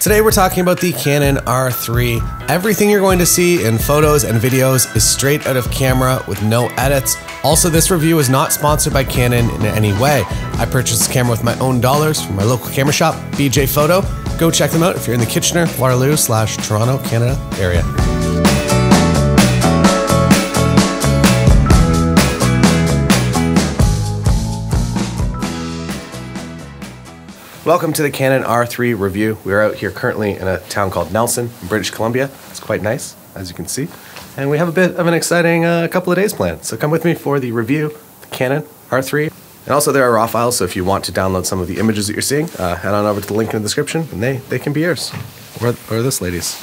Today we're talking about the Canon R3. Everything you're going to see in photos and videos is straight out of camera with no edits. Also, this review is not sponsored by Canon in any way. I purchased this camera with my own dollars from my local camera shop, BJ Photo. Go check them out if you're in the Kitchener, Waterloo slash Toronto, Canada area. Welcome to the Canon R3 review. We're out here currently in a town called Nelson, British Columbia. It's quite nice, as you can see. And we have a bit of an exciting uh, couple of days planned. So come with me for the review, the Canon R3. And also there are raw files, so if you want to download some of the images that you're seeing, uh, head on over to the link in the description and they, they can be yours. Or, or this lady's.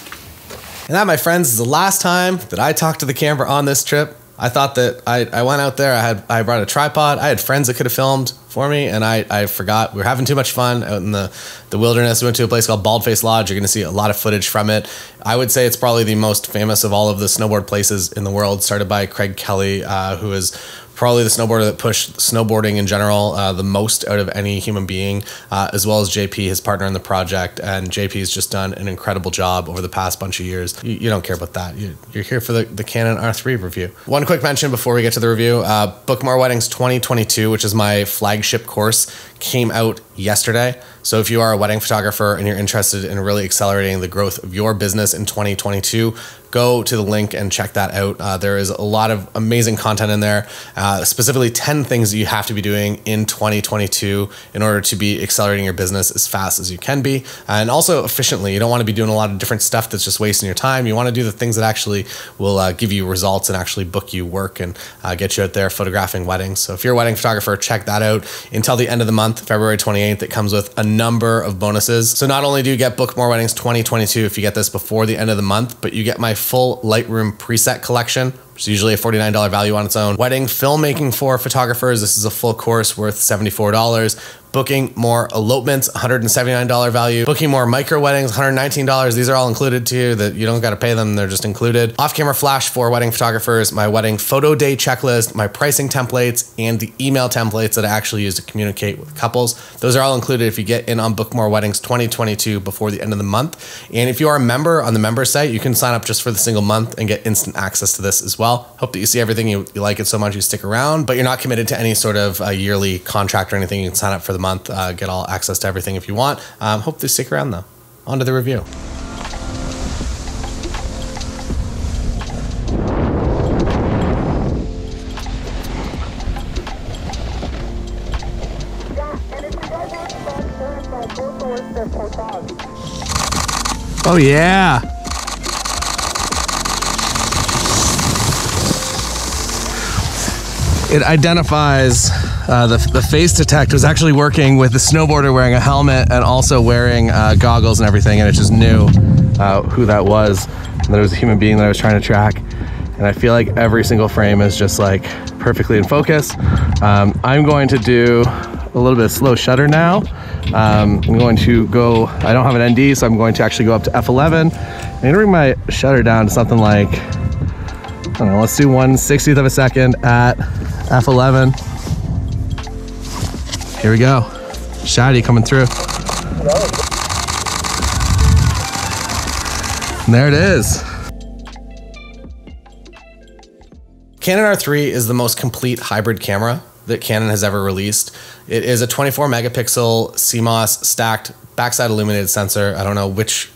And that, my friends, is the last time that I talked to the camera on this trip. I thought that I, I went out there, I had I brought a tripod, I had friends that could have filmed for me, and I, I forgot. We were having too much fun out in the, the wilderness. We went to a place called Baldface Lodge. You're gonna see a lot of footage from it. I would say it's probably the most famous of all of the snowboard places in the world, started by Craig Kelly, uh, who is probably the snowboarder that pushed snowboarding in general uh, the most out of any human being, uh, as well as JP, his partner in the project. And JP has just done an incredible job over the past bunch of years. You, you don't care about that. You, are here for the, the Canon R3 review. One quick mention before we get to the review uh, Book More Weddings 2022, which is my flagship course, came out yesterday. So if you are a wedding photographer and you're interested in really accelerating the growth of your business in 2022, go to the link and check that out. Uh, there is a lot of amazing content in there, uh, specifically 10 things that you have to be doing in 2022 in order to be accelerating your business as fast as you can be and also efficiently. You don't want to be doing a lot of different stuff that's just wasting your time. You want to do the things that actually will uh, give you results and actually book you work and uh, get you out there photographing weddings. So if you're a wedding photographer, check that out until the end of the month, February 28th. It comes with a number of bonuses. So not only do you get Book More Weddings 2022 if you get this before the end of the month, but you get my full Lightroom preset collection, which is usually a $49 value on its own. Wedding filmmaking for photographers. This is a full course worth $74 booking more elopements, $179 value, booking more micro weddings, $119. These are all included to you that you don't got to pay them. They're just included. Off camera flash for wedding photographers, my wedding photo day checklist, my pricing templates, and the email templates that I actually use to communicate with couples. Those are all included if you get in on Book More Weddings 2022 before the end of the month. And if you are a member on the member site, you can sign up just for the single month and get instant access to this as well. Hope that you see everything, you, you like it so much you stick around, but you're not committed to any sort of uh, yearly contract or anything. You can sign up for the month, uh, get all access to everything if you want. Um, hope to stick around though. On to the review. Oh yeah. It identifies uh, the, the face detect was actually working with the snowboarder wearing a helmet and also wearing uh, goggles and everything, and it just knew uh, who that was. And that it was a human being that I was trying to track. And I feel like every single frame is just like perfectly in focus. Um, I'm going to do a little bit of slow shutter now. Um, I'm going to go, I don't have an ND, so I'm going to actually go up to F11. I'm gonna bring my shutter down to something like, I don't know, let's do 1 60th of a second at F11. Here we go. Shady coming through. And there it is. Canon R3 is the most complete hybrid camera that Canon has ever released. It is a 24 megapixel CMOS stacked backside illuminated sensor. I don't know which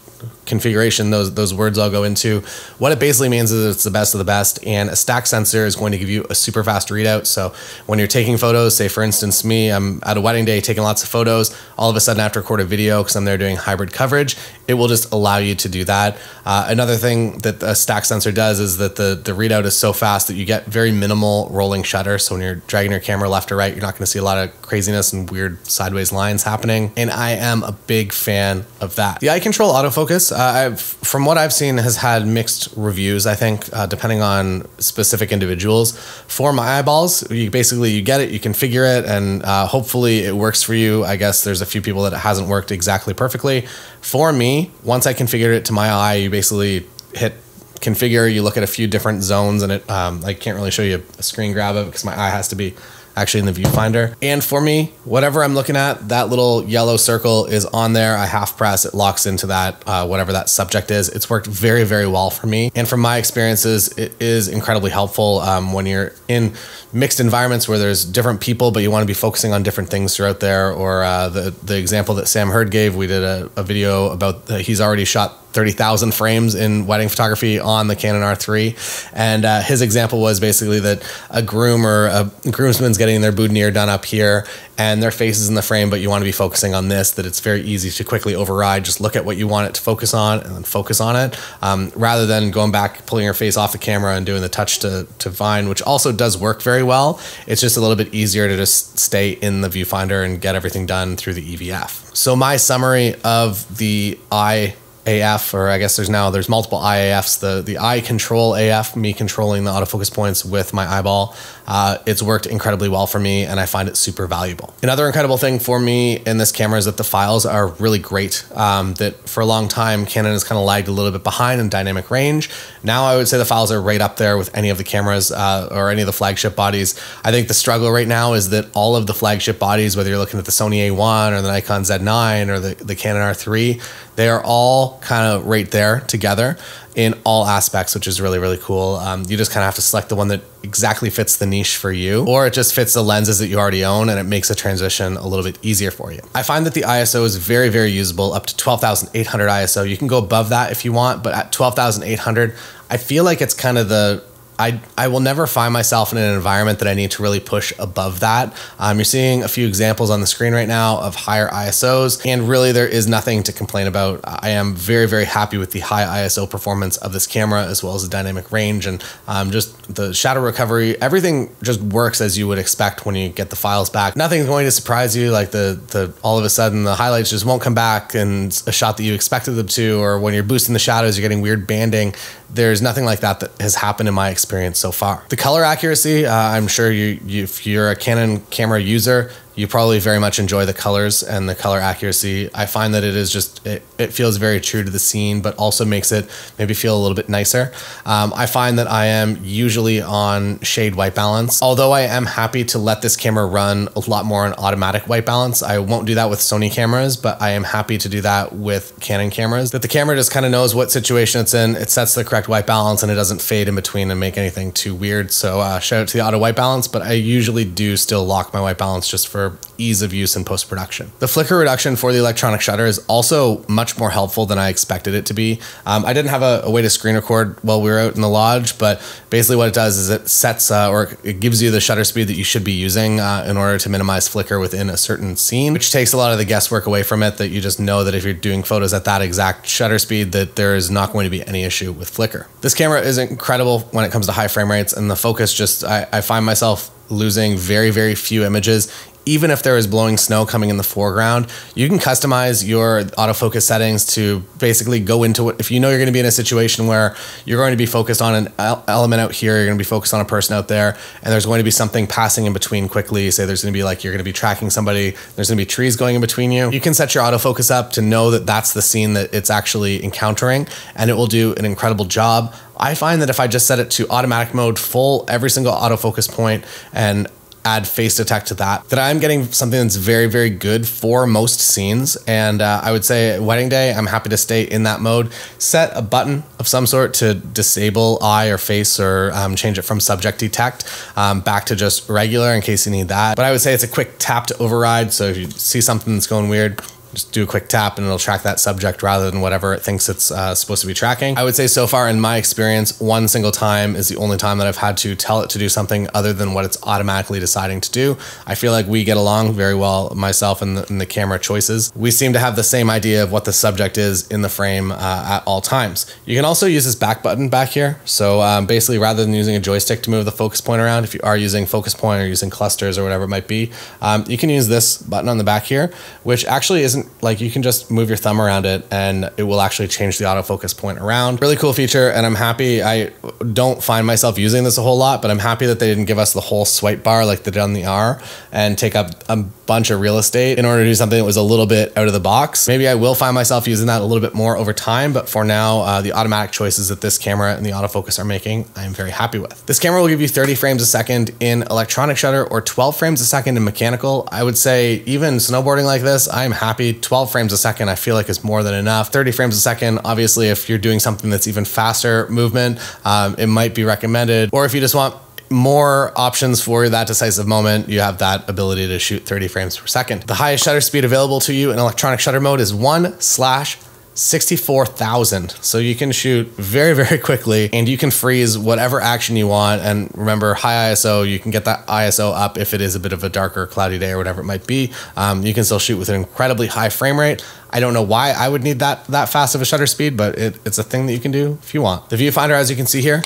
configuration those those words all go into. What it basically means is it's the best of the best, and a stack sensor is going to give you a super fast readout. So when you're taking photos, say for instance me, I'm at a wedding day taking lots of photos. All of a sudden, I have to record a video because I'm there doing hybrid coverage. It will just allow you to do that. Uh, another thing that a stack sensor does is that the the readout is so fast that you get very minimal rolling shutter. So when you're dragging your camera left or right, you're not going to see a lot of craziness and weird sideways lines happening. And I am a big fan of that. The eye control autofocus. Uh, I've, from what I've seen, has had mixed reviews. I think uh, depending on specific individuals. For my eyeballs, you basically you get it, you configure it, and uh, hopefully it works for you. I guess there's a few people that it hasn't worked exactly perfectly. For me, once I configured it to my eye, you basically hit configure. You look at a few different zones, and it. Um, I can't really show you a screen grab of it because my eye has to be actually in the viewfinder. And for me, whatever I'm looking at, that little yellow circle is on there. I half press, it locks into that, uh, whatever that subject is. It's worked very, very well for me. And from my experiences, it is incredibly helpful um, when you're in mixed environments where there's different people, but you want to be focusing on different things throughout there. Or uh, the, the example that Sam Hurd gave, we did a, a video about, uh, he's already shot 30,000 frames in wedding photography on the Canon R3. And uh, his example was basically that a groom or a groomsman's getting their boutonniere done up here and their face is in the frame, but you want to be focusing on this, that it's very easy to quickly override. Just look at what you want it to focus on and then focus on it um, rather than going back, pulling your face off the camera and doing the touch to, to vine, which also does work very well. It's just a little bit easier to just stay in the viewfinder and get everything done through the EVF. So my summary of the eye AF, or I guess there's now there's multiple IAFs. The the eye control AF, me controlling the autofocus points with my eyeball. Uh, it's worked incredibly well for me, and I find it super valuable. Another incredible thing for me in this camera is that the files are really great. Um, that for a long time Canon has kind of lagged a little bit behind in dynamic range. Now I would say the files are right up there with any of the cameras uh, or any of the flagship bodies. I think the struggle right now is that all of the flagship bodies, whether you're looking at the Sony A1 or the Nikon Z9 or the, the Canon R3, they are all kind of right there together in all aspects, which is really, really cool. Um, you just kind of have to select the one that exactly fits the niche for you, or it just fits the lenses that you already own and it makes a transition a little bit easier for you. I find that the ISO is very, very usable up to 12,800 ISO. You can go above that if you want, but at 12,800, I feel like it's kind of the I, I will never find myself in an environment that I need to really push above that. Um, you're seeing a few examples on the screen right now of higher ISOs, and really there is nothing to complain about. I am very, very happy with the high ISO performance of this camera as well as the dynamic range and um, just the shadow recovery. Everything just works as you would expect when you get the files back. Nothing's going to surprise you like the, the all of a sudden the highlights just won't come back and a shot that you expected them to, or when you're boosting the shadows, you're getting weird banding. There's nothing like that that has happened in my experience experience so far. The color accuracy, uh, I'm sure you, you, if you're a Canon camera user, you probably very much enjoy the colors and the color accuracy. I find that it is just, it, it feels very true to the scene, but also makes it maybe feel a little bit nicer. Um, I find that I am usually on shade white balance. Although I am happy to let this camera run a lot more on automatic white balance, I won't do that with Sony cameras, but I am happy to do that with Canon cameras. That the camera just kind of knows what situation it's in, it sets the correct white balance, and it doesn't fade in between and make anything too weird. So uh, shout out to the auto white balance, but I usually do still lock my white balance just for ease of use in post production. The flicker reduction for the electronic shutter is also much more helpful than I expected it to be. Um, I didn't have a, a, way to screen record while we were out in the lodge, but basically what it does is it sets uh, or it gives you the shutter speed that you should be using uh, in order to minimize flicker within a certain scene, which takes a lot of the guesswork away from it. That you just know that if you're doing photos at that exact shutter speed, that there is not going to be any issue with flicker. This camera is incredible when it comes to high frame rates, and the focus just I, I find myself losing very, very few images even if there is blowing snow coming in the foreground, you can customize your autofocus settings to basically go into it. If you know you're going to be in a situation where you're going to be focused on an element out here, you're going to be focused on a person out there, and there's going to be something passing in between quickly. Say there's going to be like you're going to be tracking somebody, there's going to be trees going in between you. You can set your autofocus up to know that that's the scene that it's actually encountering, and it will do an incredible job. I find that if I just set it to automatic mode, full every single autofocus point, and add face detect to that, that I'm getting something that's very, very good for most scenes. And uh, I would say wedding day, I'm happy to stay in that mode. Set a button of some sort to disable eye or face or um, change it from subject detect um, back to just regular in case you need that. But I would say it's a quick tap to override. So if you see something that's going weird, just do a quick tap and it'll track that subject rather than whatever it thinks it's uh, supposed to be tracking. I would say so far in my experience, one single time is the only time that I've had to tell it to do something other than what it's automatically deciding to do. I feel like we get along very well, myself and the, and the camera choices. We seem to have the same idea of what the subject is in the frame uh, at all times. You can also use this back button back here. So um, basically, rather than using a joystick to move the focus point around, if you are using focus point or using clusters or whatever it might be, um, you can use this button on the back here, which actually isn't isn't like you can just move your thumb around it and it will actually change the autofocus point around. Really cool feature, and I'm happy. I don't find myself using this a whole lot, but I'm happy that they didn't give us the whole swipe bar like they did on the R and take up a bunch of real estate in order to do something that was a little bit out of the box. Maybe I will find myself using that a little bit more over time, but for now, uh, the automatic choices that this camera and the autofocus are making, I am very happy with. This camera will give you 30 frames a second in electronic shutter or 12 frames a second in mechanical. I would say even snowboarding like this, I'm happy. 12 frames a second, I feel like is more than enough. 30 frames a second, obviously, if you're doing something that's even faster movement, um, it might be recommended. Or if you just want more options for that decisive moment, you have that ability to shoot 30 frames per second. The highest shutter speed available to you in electronic shutter mode is one slash 64,000. So you can shoot very, very quickly and you can freeze whatever action you want. And remember, high ISO, you can get that ISO up if it is a bit of a darker, cloudy day or whatever it might be. Um, you can still shoot with an incredibly high frame rate. I don't know why I would need that, that fast of a shutter speed, but it, it's a thing that you can do if you want. The viewfinder, as you can see here,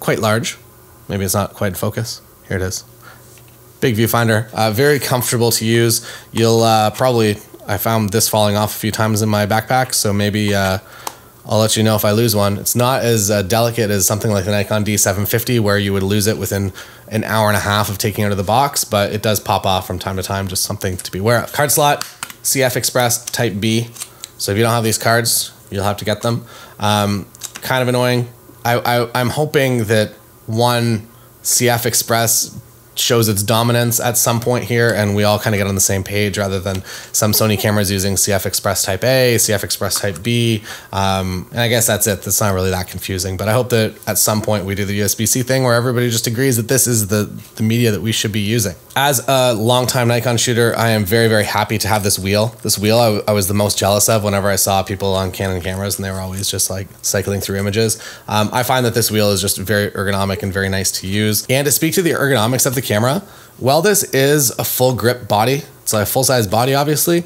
quite large. Maybe it's not quite in focus. Here it is. Big viewfinder, uh, very comfortable to use. You'll uh, probably I found this falling off a few times in my backpack, so maybe uh, I'll let you know if I lose one. It's not as uh, delicate as something like the Nikon D750, where you would lose it within an hour and a half of taking it out of the box, but it does pop off from time to time, just something to be aware of. Card slot, CF Express Type B. So if you don't have these cards, you'll have to get them. Um, kind of annoying. I, I, I'm hoping that one CF Express shows its dominance at some point here and we all kind of get on the same page rather than some Sony cameras using CF Express Type A, CF Express Type B. Um, and I guess that's it. That's not really that confusing. But I hope that at some point we do the USB-C thing where everybody just agrees that this is the, the media that we should be using. As a longtime Nikon shooter, I am very, very happy to have this wheel. This wheel I, was the most jealous of whenever I saw people on Canon cameras and they were always just like cycling through images. Um, I find that this wheel is just very ergonomic and very nice to use. And to speak to the ergonomics of the camera, while this is a full grip body, it's a full size body, obviously,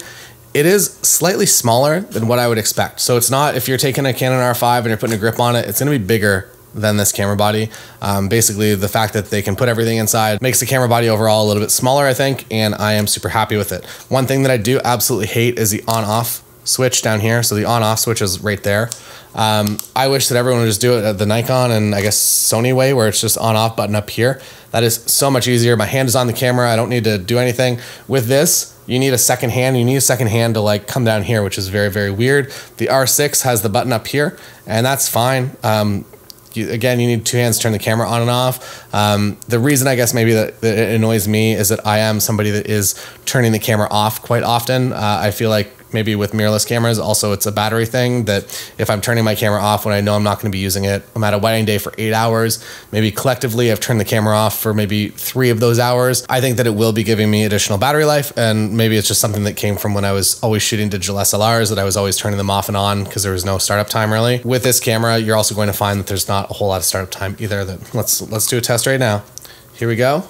it is slightly smaller than what I would expect. So it's not, if you're taking a Canon R5 and you're putting a grip on it, it's gonna be bigger than this camera body. Um, basically, the fact that they can put everything inside makes the camera body overall a little bit smaller, I think, and I am super happy with it. One thing that I do absolutely hate is the on off switch down here. So the on off switch is right there. Um, I wish that everyone would just do it at the Nikon and I guess Sony way where it's just on off button up here. That is so much easier. My hand is on the camera. I don't need to do anything. With this, you need a second hand. You need a second hand to like come down here, which is very, very weird. The R6 has the button up here and that's fine. Um, you, again, you need two hands to turn the camera on and off. Um, the reason I guess maybe that, that, it annoys me is that I am somebody that is turning the camera off quite often. Uh, I feel like maybe with mirrorless cameras. Also, it's a battery thing that if I'm turning my camera off when I know I'm not going to be using it, I'm at a wedding day for eight hours. Maybe collectively, I've turned the camera off for maybe three of those hours. I think that it will be giving me additional battery life. And maybe it's just something that came from when I was always shooting digital SLRs that I was always turning them off and on because there was no startup time really. With this camera, you're also going to find that there's not a whole lot of startup time either. That let's let's do a test right now. Here we go.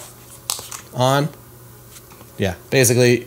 On. Yeah, basically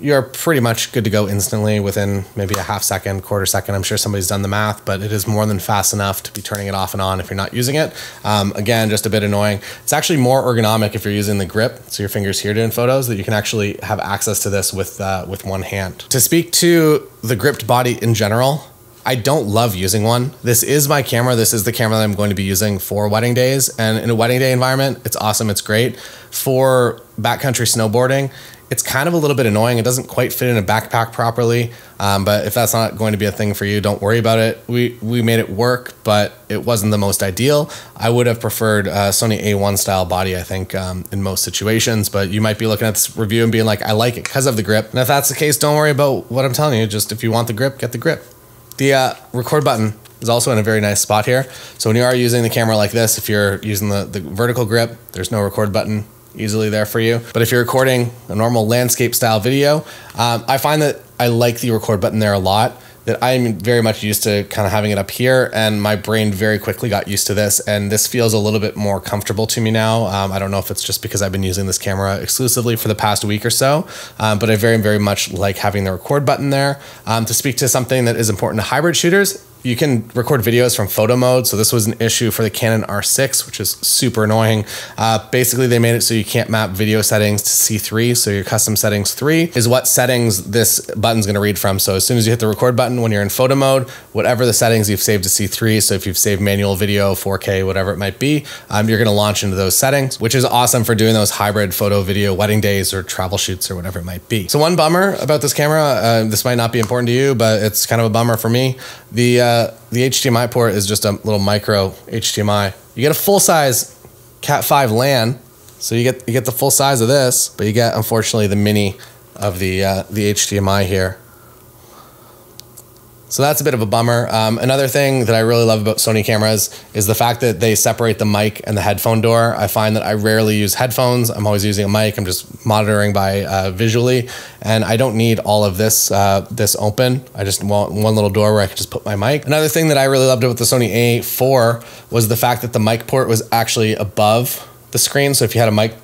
you're pretty much good to go instantly within maybe a half second, quarter second. I'm sure somebody's done the math, but it is more than fast enough to be turning it off and on if you're not using it. Um, again, just a bit annoying. It's actually more ergonomic if you're using the grip, so your fingers here doing photos, that you can actually have access to this with uh, with one hand. To speak to the gripped body in general, I don't love using one. This is my camera. This is the camera that I'm going to be using for wedding days. And in a wedding day environment, it's awesome. It's great. For backcountry snowboarding, it's kind of a little bit annoying. It doesn't quite fit in a backpack properly. Um, but if that's not going to be a thing for you, don't worry about it. We we made it work, but it wasn't the most ideal. I would have preferred a Sony A1 style body, I think, um, in most situations. But you might be looking at this review and being like, I like it because of the grip. And if that's the case, don't worry about what I'm telling you. Just if you want the grip, get the grip. The uh, record button is also in a very nice spot here. So when you are using the camera like this, if you're using the, the vertical grip, there's no record button easily there for you. But if you're recording a normal landscape style video, um, I find that I like the record button there a lot. That I'm very much used to kind of having it up here, and my brain very quickly got used to this. And this feels a little bit more comfortable to me now. Um, I don't know if it's just because I've been using this camera exclusively for the past week or so, um, but I very, very much like having the record button there. Um, to speak to something that is important to hybrid shooters, you can record videos from photo mode. So this was an issue for the Canon R6, which is super annoying. Uh, basically, they made it so you can't map video settings to C3. So your custom settings three is what settings this button's going to read from. So as soon as you hit the record button, when you're in photo mode, whatever the settings you've saved to C3. So if you've saved manual video, 4K, whatever it might be, um, you're going to launch into those settings, which is awesome for doing those hybrid photo, video, wedding days, or travel shoots, or whatever it might be. So one bummer about this camera, uh, this might not be important to you, but it's kind of a bummer for me. The uh, the HDMI port is just a little micro HDMI. You get a full size Cat 5 LAN, so you get you get the full size of this, but you get unfortunately the mini of the uh, the HDMI here. So that's a bit of a bummer. Um, another thing that I really love about Sony cameras is the fact that they separate the mic and the headphone door. I find that I rarely use headphones. I'm always using a mic. I'm just monitoring by uh, visually, and I don't need all of this uh, this open. I just want one little door where I can just put my mic. Another thing that I really loved about the Sony A4 was the fact that the mic port was actually above the screen. So if you had a mic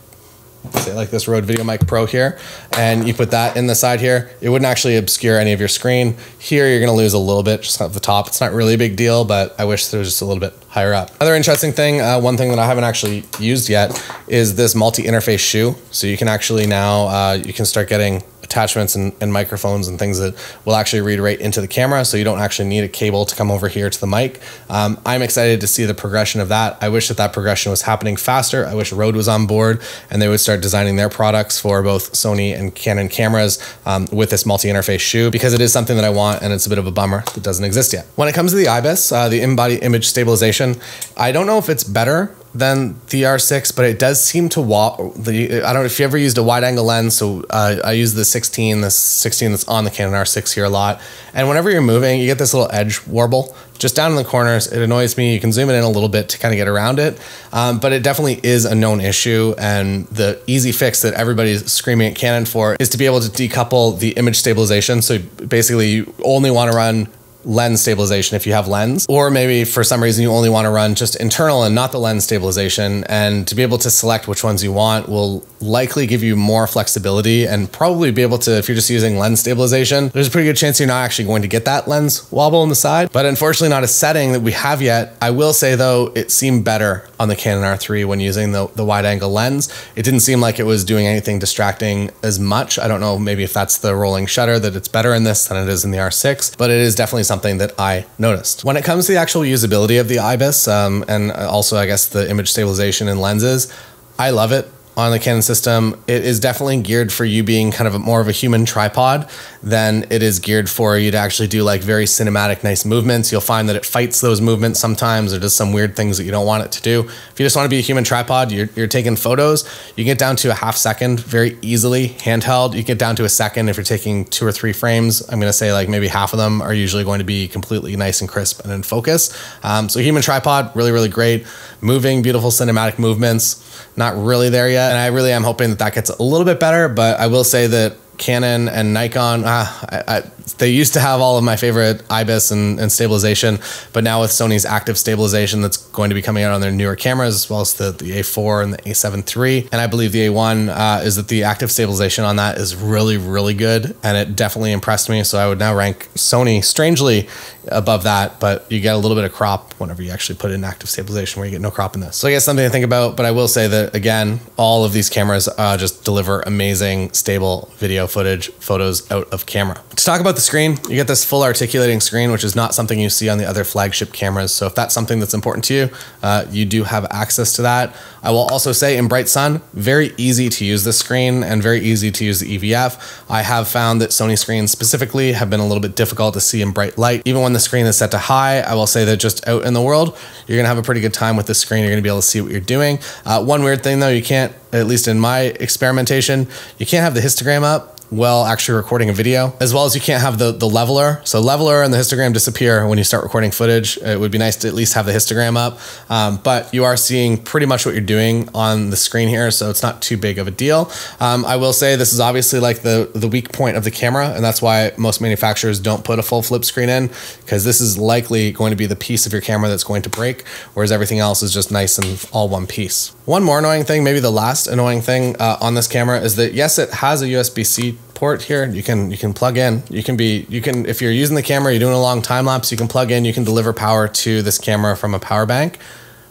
say like this Rode VideoMic Pro here, and you put that in the side here, it wouldn't actually obscure any of your screen. Here, you're gonna lose a little bit just at the top. It's not really a big deal, but I wish there was just a little bit higher up. Another interesting thing, uh, one thing that I haven't actually used yet is this multi-interface shoe. So you can actually now, uh, you can start getting attachments and, and, microphones and things that will actually read right into the camera. So you don't actually need a cable to come over here to the mic. Um, I'm excited to see the progression of that. I wish that that progression was happening faster. I wish Rode was on board and they would start designing their products for both Sony and Canon cameras um, with this multi-interface shoe because it is something that I want and it's a bit of a bummer that doesn't exist yet. When it comes to the IBIS, uh, the in-body image stabilization, I don't know if it's better than the R6, but it does seem to walk. The I don't know if you ever used a wide angle lens. So uh, I use the 16, the 16 that's on the Canon R6 here a lot. And whenever you're moving, you get this little edge warble just down in the corners. It annoys me. You can zoom it in a little bit to kind of get around it, um, but it definitely is a known issue. And the easy fix that everybody's screaming at Canon for is to be able to decouple the image stabilization. So basically, you only want to run lens stabilization if you have lens, or maybe for some reason you only want to run just internal and not the lens stabilization. And to be able to select which ones you want will likely give you more flexibility and probably be able to, if you're just using lens stabilization, there's a pretty good chance you're not actually going to get that lens wobble on the side. But unfortunately, not a setting that we have yet. I will say though, it seemed better on the Canon R3 when using the, the wide angle lens. It didn't seem like it was doing anything distracting as much. I don't know, maybe if that's the rolling shutter that it's better in this than it is in the R6, but it is definitely something that I noticed. When it comes to the actual usability of the IBIS um, and also, I guess, the image stabilization and lenses, I love it on the Canon system, it is definitely geared for you being kind of a, more of a human tripod than it is geared for you to actually do like very cinematic, nice movements. You'll find that it fights those movements sometimes or does some weird things that you don't want it to do. If you just want to be a human tripod, you're, you're taking photos, you get down to a half second very easily, handheld. You get down to a second if you're taking two or three frames. I'm going to say like maybe half of them are usually going to be completely nice and crisp and in focus. Um, so human tripod, really, really great. Moving, beautiful cinematic movements not really there yet. And I really am hoping that that gets a little bit better. But I will say that Canon and Nikon, ah, I, I, they used to have all of my favorite IBIS and, and, stabilization, but now with Sony's active stabilization that's going to be coming out on their newer cameras, as well as the, the A4 and the A7 III, and I believe the A1, uh, is that the active stabilization on that is really, really good, and it definitely impressed me. So I would now rank Sony strangely above that, but you get a little bit of crop whenever you actually put in active stabilization, where you get no crop in this. So I guess something to think about. But I will say that again, all of these cameras uh, just deliver amazing, stable video footage, photos out of camera. To talk about the screen, you get this full articulating screen, which is not something you see on the other flagship cameras. So if that's something that's important to you, uh, you do have access to that. I will also say in bright sun, very easy to use the screen and very easy to use the EVF. I have found that Sony screens specifically have been a little bit difficult to see in bright light. Even when the screen is set to high, I will say that just out in the world, you're gonna have a pretty good time with the screen. You're gonna be able to see what you're doing. Uh, one weird thing though, you can't, at least in my experimentation, you can't have the histogram up well actually recording a video, as well as you can't have the, the leveler. So leveler and the histogram disappear when you start recording footage. It would be nice to at least have the histogram up, um, but you are seeing pretty much what you're doing on the screen here, so it's not too big of a deal. Um, I will say this is obviously like the, the weak point of the camera, and that's why most manufacturers don't put a full flip screen in, because this is likely going to be the piece of your camera that's going to break, whereas everything else is just nice and all one piece. One more annoying thing, maybe the last annoying thing uh, on this camera is that yes, it has a USB-C port here. You can you can plug in. You can be you can if you're using the camera, you're doing a long time lapse. You can plug in. You can deliver power to this camera from a power bank.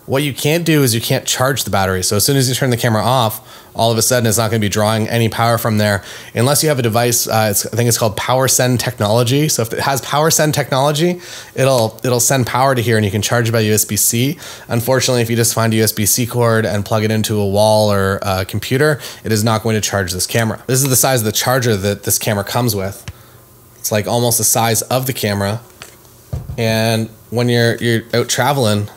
What you can't do is you can't charge the battery. So as soon as you turn the camera off, all of a sudden it's not going to be drawing any power from there unless you have a device. Uh, I think it's called PowerSend technology. So if it has PowerSend technology, it'll it'll send power to here and you can charge it by USB C. Unfortunately, if you just find a USB C cord and plug it into a wall or a computer, it is not going to charge this camera. This is the size of the charger that this camera comes with. It's like almost the size of the camera. And when you're you're out traveling,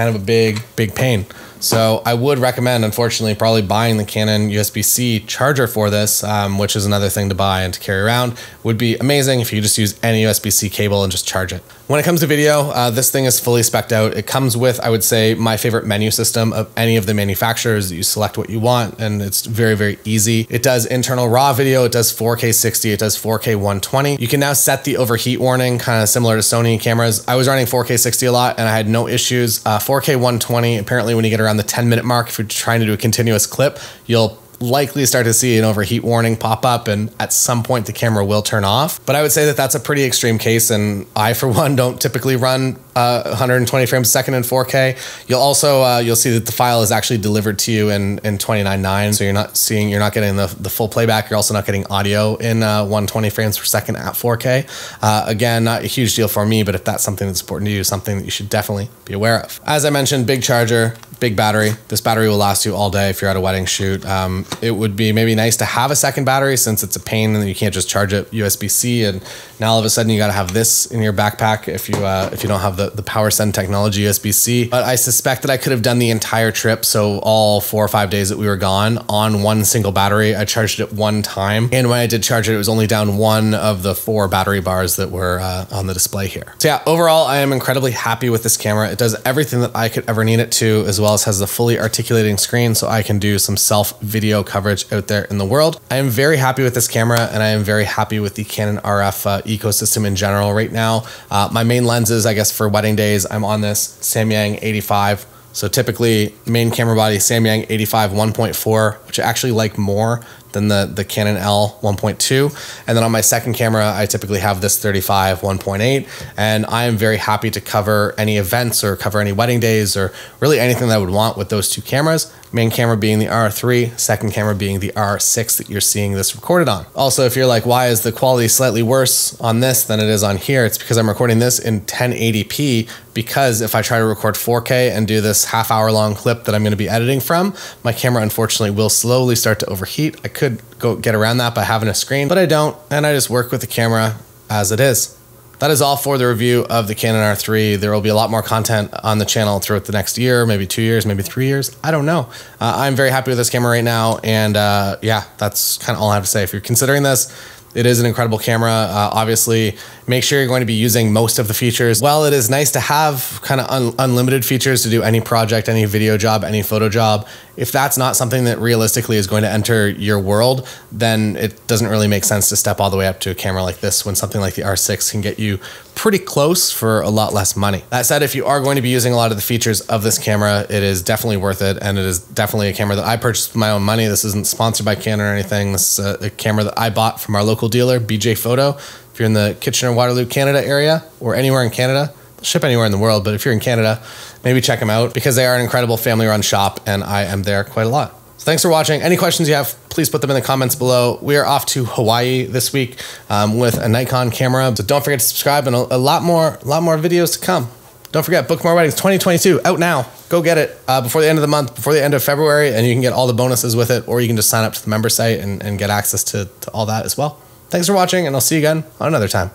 kind of a big big pain. So I would recommend, unfortunately, probably buying the Canon USB-C charger for this, um, which is another thing to buy and to carry around. Would be amazing if you just use any USB-C cable and just charge it. When it comes to video, uh, this thing is fully specced out. It comes with, I would say, my favorite menu system of any of the manufacturers. You select what you want, and it's very, very easy. It does internal RAW video. It does 4K 60. It does 4K 120. You can now set the overheat warning, kind of similar to Sony cameras. I was running 4K 60 a lot, and I had no issues. Uh, 4K 120. Apparently, when you get around the 10 minute mark, if you're trying to do a continuous clip, you'll likely start to see an overheat warning pop up and at some point the camera will turn off. But I would say that that's a pretty extreme case and I for one don't typically run uh, 120 frames a second in 4K. You'll also uh, you'll see that the file is actually delivered to you in in 29.9 so you're not seeing you're not getting the, the full playback. You're also not getting audio in uh, 120 frames per second at 4K. Uh, again, not a huge deal for me, but if that's something that's important to you, something that you should definitely be aware of. As I mentioned, big charger, big battery. This battery will last you all day if you're at a wedding shoot. Um, it would be maybe nice to have a second battery since it's a pain and you can't just charge it USB C. And now all of a sudden you got to have this in your backpack if you uh, if you don't have the the PowerSend technology USB C. But I suspect that I could have done the entire trip, so all four or five days that we were gone on one single battery. I charged it one time, and when I did charge it, it was only down one of the four battery bars that were uh, on the display here. So yeah, overall, I am incredibly happy with this camera. It does everything that I could ever need it to, as well as has a fully articulating screen, so I can do some self video coverage out there in the world. I am very happy with this camera and I am very happy with the Canon RF uh, ecosystem in general right now. Uh, my main lenses, I guess, for wedding days, I'm on this Samyang 85. So typically main camera body Samyang 85 1.4, which I actually like more than the, the Canon L 1.2. And then on my second camera, I typically have this 35 1.8. And I am very happy to cover any events or cover any wedding days or really anything that I would want with those two cameras. Main camera being the R3, second camera being the R6 that you're seeing this recorded on. Also, if you're like, why is the quality slightly worse on this than it is on here? It's because I'm recording this in 1080p because if I try to record 4K and do this half hour long clip that I'm going to be editing from, my camera unfortunately will slowly start to overheat. I could go get around that by having a screen, but I don't, and I just work with the camera as it is. That is all for the review of the Canon R3. There will be a lot more content on the channel throughout the next year, maybe two years, maybe three years. I don't know. Uh, I'm very happy with this camera right now, and uh, yeah, that's kind of all I have to say. If you're considering this, it is an incredible camera. Uh, obviously, make sure you're going to be using most of the features. While it is nice to have kind of un unlimited features to do any project, any video job, any photo job, if that's not something that realistically is going to enter your world, then it doesn't really make sense to step all the way up to a camera like this when something like the R6 can get you pretty close for a lot less money. That said, if you are going to be using a lot of the features of this camera, it is definitely worth it. And it is definitely a camera that I purchased with my own money. This isn't sponsored by Canon or anything. This is a, a camera that I bought from our local dealer, BJ Photo. If you're in the Kitchener Waterloo, Canada area or anywhere in Canada, ship anywhere in the world, but if you're in Canada, maybe check them out because they are an incredible family run shop and I am there quite a lot. So thanks for watching. Any questions you have, please put them in the comments below. We are off to Hawaii this week um, with a Nikon camera. So don't forget to subscribe and a, a, lot more, a lot more videos to come. Don't forget, Book More Weddings 2022 out now. Go get it uh, before the end of the month, before the end of February, and you can get all the bonuses with it, or you can just sign up to the member site and, and get access to, to all that as well. Thanks for watching, and I'll see you again on another time.